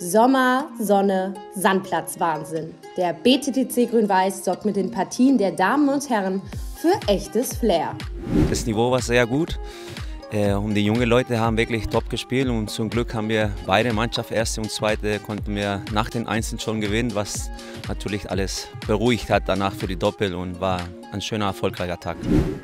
Sommer, Sonne, Sandplatzwahnsinn. Der BTTC Grün-Weiß sorgt mit den Partien der Damen und Herren für echtes Flair. Das Niveau war sehr gut. Äh, und die jungen Leute haben wirklich top gespielt und zum Glück haben wir beide Mannschaft, erste und zweite, konnten wir nach den Einzelnen schon gewinnen, was natürlich alles beruhigt hat danach für die Doppel und war ein schöner, erfolgreicher Tag.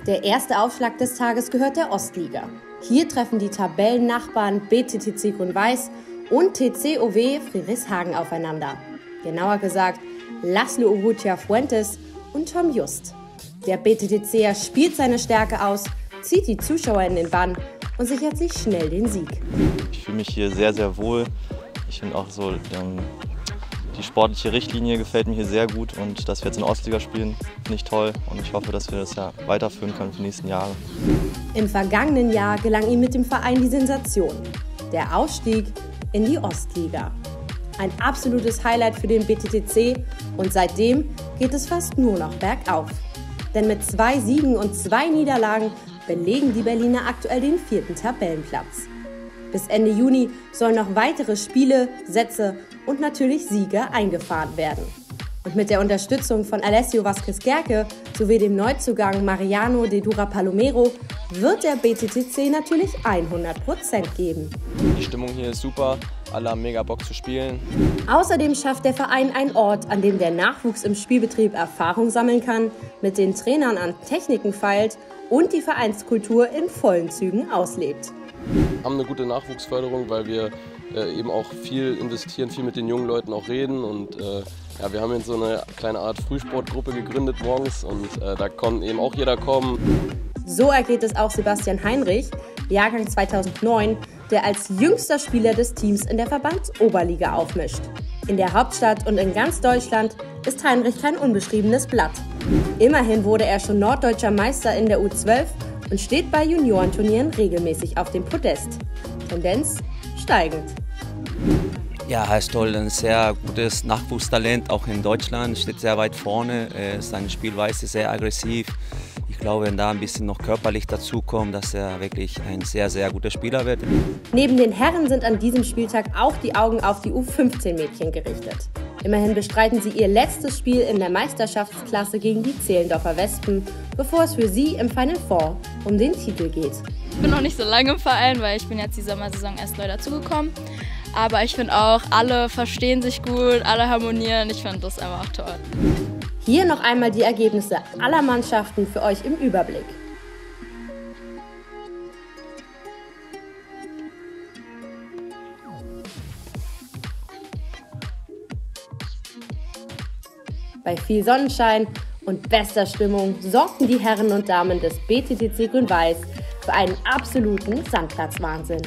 Der erste Aufschlag des Tages gehört der Ostliga. Hier treffen die Tabellennachbarn BTTC Grün-Weiß und TCOW Friedrichshagen aufeinander. Genauer gesagt Laszlo Urrutia Fuentes und Tom Just. Der BTTCer spielt seine Stärke aus, zieht die Zuschauer in den Bann und sichert sich schnell den Sieg. Ich fühle mich hier sehr, sehr wohl. Ich finde auch so, ähm, die sportliche Richtlinie gefällt mir hier sehr gut und dass wir jetzt in der Ostliga spielen, finde ich toll und ich hoffe, dass wir das ja weiterführen können für die nächsten Jahre. Im vergangenen Jahr gelang ihm mit dem Verein die Sensation. Der Ausstieg in die Ostliga. Ein absolutes Highlight für den BTTC und seitdem geht es fast nur noch bergauf. Denn mit zwei Siegen und zwei Niederlagen belegen die Berliner aktuell den vierten Tabellenplatz. Bis Ende Juni sollen noch weitere Spiele, Sätze und natürlich Siege eingefahren werden. Und mit der Unterstützung von Alessio Vasquez Gerke sowie dem Neuzugang Mariano de Dura Palomero wird der BTTC natürlich 100% geben. Die Stimmung hier ist super, alle haben mega Bock zu spielen. Außerdem schafft der Verein einen Ort, an dem der Nachwuchs im Spielbetrieb Erfahrung sammeln kann, mit den Trainern an Techniken feilt und die Vereinskultur in vollen Zügen auslebt. Wir haben eine gute Nachwuchsförderung, weil wir äh, eben auch viel investieren, viel mit den jungen Leuten auch reden und äh, ja, wir haben jetzt so eine kleine Art Frühsportgruppe gegründet morgens und äh, da kann eben auch jeder kommen. So ergeht es auch Sebastian Heinrich, Jahrgang 2009, der als jüngster Spieler des Teams in der Verbandsoberliga aufmischt. In der Hauptstadt und in ganz Deutschland ist Heinrich kein unbeschriebenes Blatt. Immerhin wurde er schon norddeutscher Meister in der U12 und steht bei Juniorenturnieren regelmäßig auf dem Podest. Tendenz steigend. Ja, er ist toll, ein sehr gutes Nachwuchstalent, auch in Deutschland, steht sehr weit vorne, seine Spielweise sehr aggressiv. Ich glaube, wenn da ein bisschen noch körperlich dazukommt, dass er wirklich ein sehr, sehr guter Spieler wird. Neben den Herren sind an diesem Spieltag auch die Augen auf die U15-Mädchen gerichtet. Immerhin bestreiten sie ihr letztes Spiel in der Meisterschaftsklasse gegen die Zehlendorfer Wespen, bevor es für sie im Final Four um den Titel geht. Ich bin noch nicht so lange im Verein, weil ich bin jetzt die Sommersaison erst neu dazugekommen. Aber ich finde auch, alle verstehen sich gut, alle harmonieren. Ich finde das einfach toll. Hier noch einmal die Ergebnisse aller Mannschaften für euch im Überblick. Bei viel Sonnenschein und bester Stimmung sorgten die Herren und Damen des BTTC Grün-Weiß für einen absoluten Sandplatzwahnsinn.